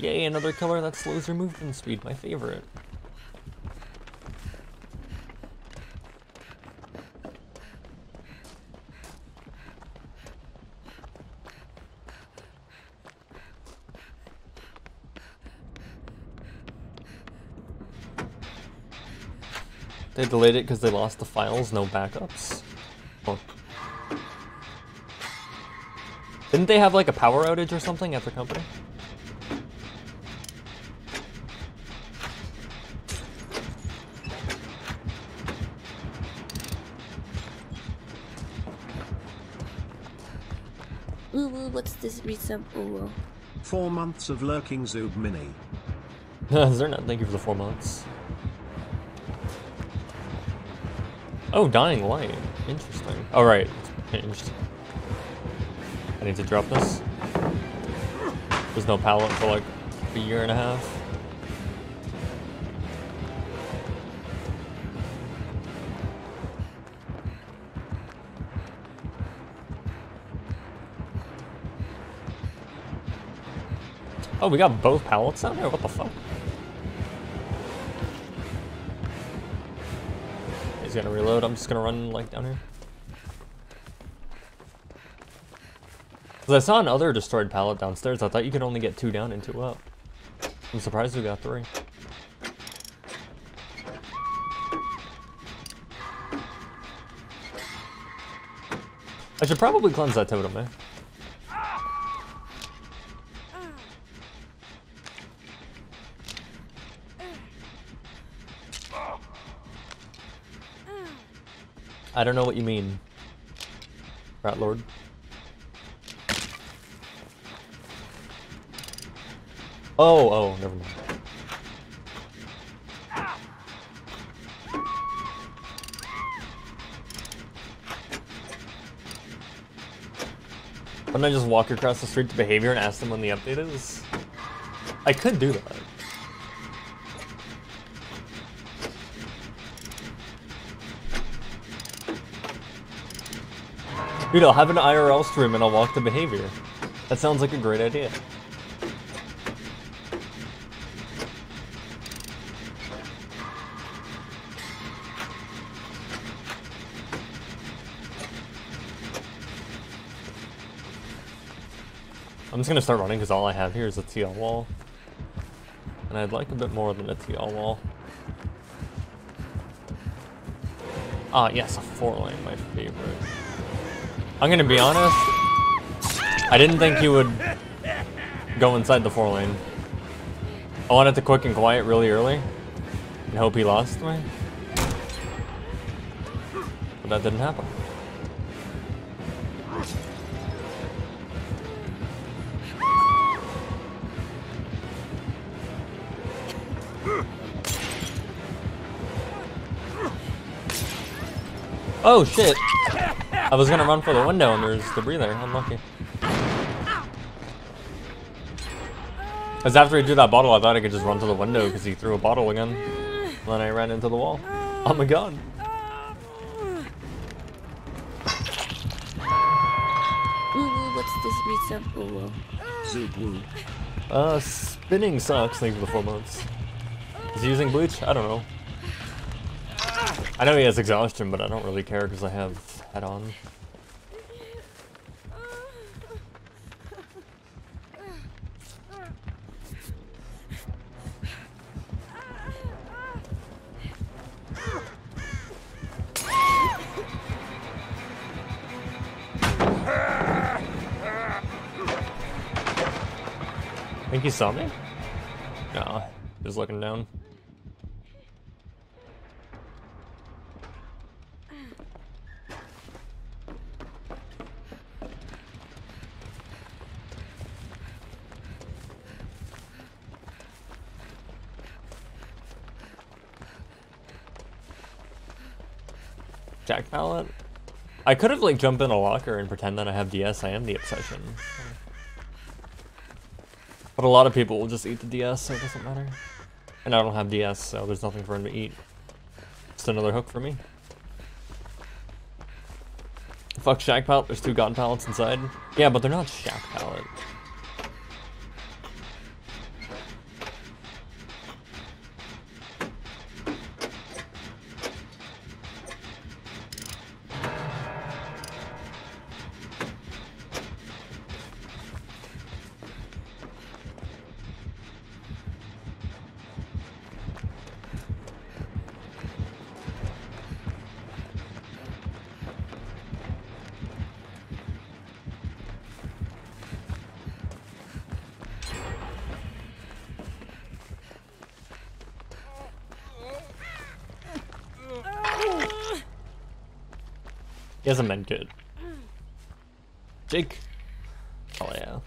Yay, another killer that slows your movement speed, my favorite. They delayed it because they lost the files, no backups. Oh. Didn't they have like a power outage or something at their company? Ooh, ooh, what's this resub? Ooh, ooh. Four months of lurking Zoob Mini. Is there not? Thank you for the four months. Oh, dying light. Interesting. All right, it's changed. I need to drop this. There's no pallet for like a year and a half. Oh, we got both pallets down here? What the fuck? He's gonna reload. I'm just gonna run like down here. Cause I saw another destroyed pallet downstairs. I thought you could only get two down and two up. I'm surprised we got three. I should probably cleanse that totem, eh? I don't know what you mean. Rat Lord. Oh, oh, never mind. Wouldn't I just walk across the street to Behaviour and ask them when the update is? I could do that. Dude, I'll have an IRL stream and I'll walk the Behaviour. That sounds like a great idea. I'm just gonna start running because all I have here is a TL wall. And I'd like a bit more than a TL wall. Ah, yes, a four lane, my favorite. I'm gonna be honest. I didn't think he would go inside the four lane. I wanted to quick and quiet really early and hope he lost me. But that didn't happen. Oh shit! I was gonna run for the window and there's debris there. Unlucky. Because after he threw that bottle, I thought I could just run to the window because he threw a bottle again. And then I ran into the wall. Oh my god. Ooh, what's this resub? Ooh, ooh. Zoob Woo. Uh, spinning sucks. Thanks for the four months. Is he using bleach? I don't know. I know he has exhaustion, but I don't really care because I have head on. Think he saw me? No, just looking down. Jack pallet? I could have like jumped in a locker and pretend that I have DS. I am the obsession. But a lot of people will just eat the DS, so it doesn't matter. And I don't have DS, so there's nothing for him to eat. Just another hook for me. Fuck Shack Pallet, there's two God pallets inside. Yeah, but they're not Shack Pallet. He has a med kit. Jake. Oh yeah.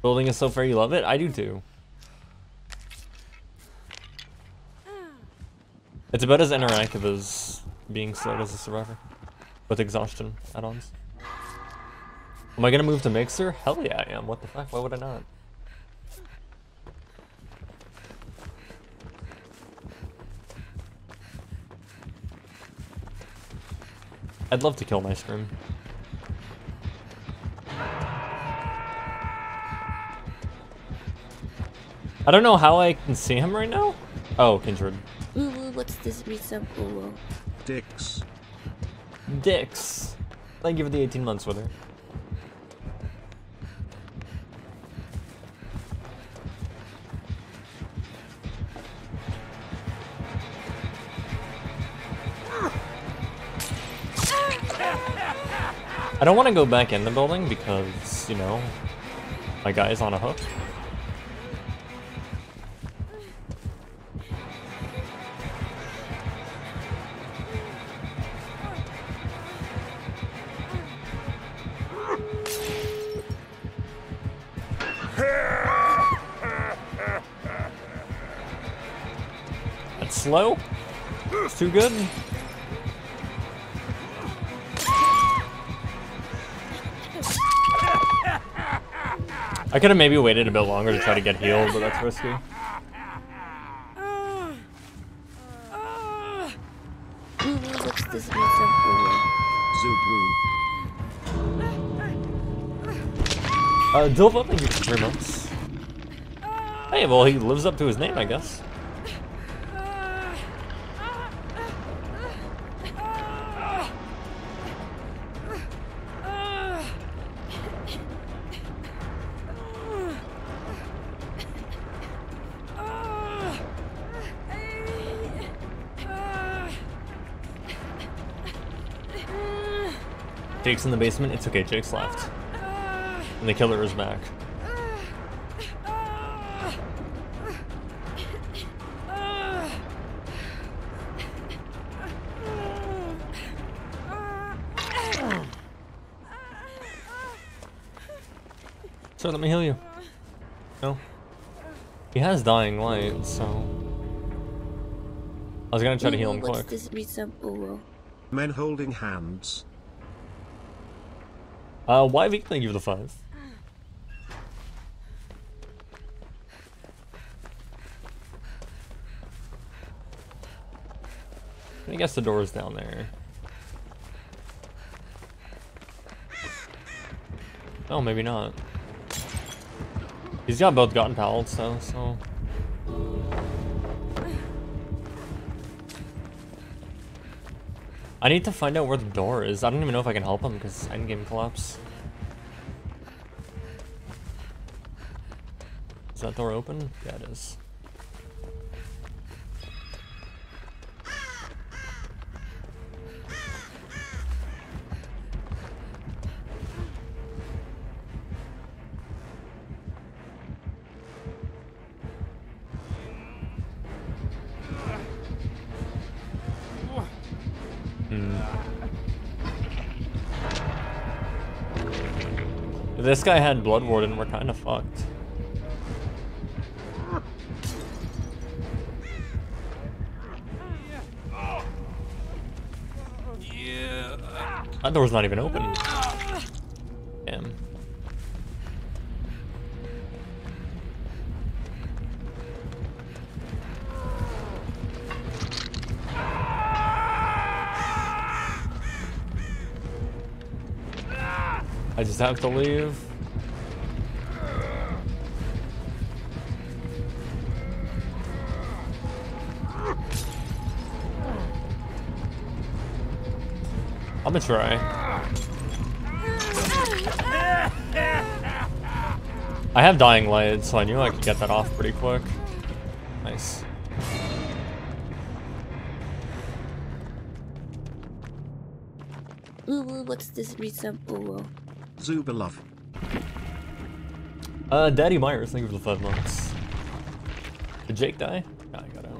Building is so fair, you love it? I do too. It's about as interactive as being slowed as a survivor. With exhaustion add-ons. Am I gonna move to Mixer? Hell yeah I am. What the fuck? Why would I not? I'd love to kill my scream. I don't know how I can see him right now. Oh, Kindred. Ooh, ooh, what's this resub? Ooh, ooh. Dicks. Dicks. Thank you for the 18 months with I don't want to go back in the building because, you know, my guy's on a hook. That's slow. It's too good. I could have maybe waited a bit longer to try to get healed, but that's risky. Uh, Dilva, thank you for three months. Hey, well, he lives up to his name, I guess. Jake's in the basement. It's okay, Jake's left. And the killer is back. So let me heal you. No. He has dying light, so. I was gonna try to heal him what's quick. this resub? Ooh, ooh. Men holding hands. Uh, why Vic? Thank you for the five. I guess the door is down there. Oh, maybe not. He's got both gotten pallets though, so. I need to find out where the door is. I don't even know if I can help him because endgame collapse. Is that door open? Yeah, it is. This guy had Blood Warden, we're kind of fucked. That door's not even open. I just have to leave. I'm gonna try. I have dying light, so I knew I could get that off pretty quick. Nice. Ooh, what's this ooh. Zubalov. Uh, Daddy Myers, thank you for the five months. Did Jake die? No, I got out.